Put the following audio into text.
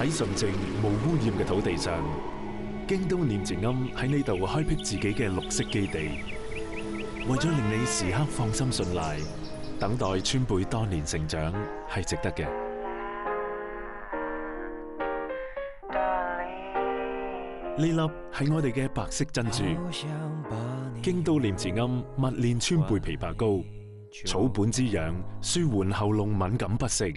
喺纯净无污染嘅土地上京都念慈庵喺呢度开辟自己嘅绿色基地。为咗令你时刻放心信赖等待川贝多年成长系值得嘅。呢粒系我哋嘅白色珍珠。京都念慈庵蜜炼川贝枇杷膏草本滋养舒缓喉咙敏感不适。